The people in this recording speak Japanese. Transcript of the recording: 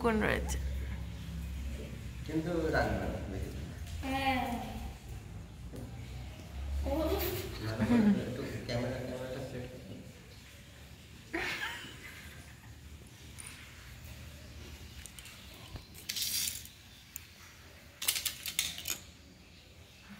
কোন রয়েছে কিন্তু রান্না হ্যাঁ